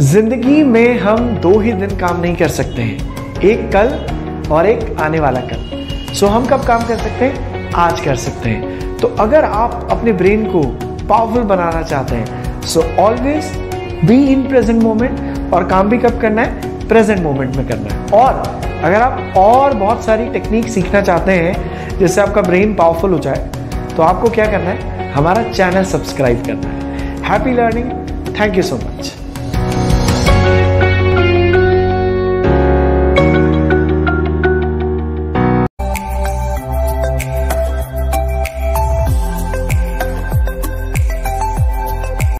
ज़िंदगी में हम दो ही दिन काम नहीं कर सकते हैं। एक कल और एक आने वाला कल। सो हम कब काम कर सकते हैं? आज कर सकते हैं। तो अगर आप अपने ब्रेन को पावरफुल बनाना चाहते हैं so always be in present moment और काम भी कब करना है? प्रेजेंट मोमेंट में करना है। और अगर आप और बहुत सारी टेक्निक सीखना चाहते हैं, जिससे आपका ब्रेन पावरफुल हो जाए तो आपको क्या करना है? हमारा चैनल सब्सक्राइब करना है। Happy learning Thank you so much.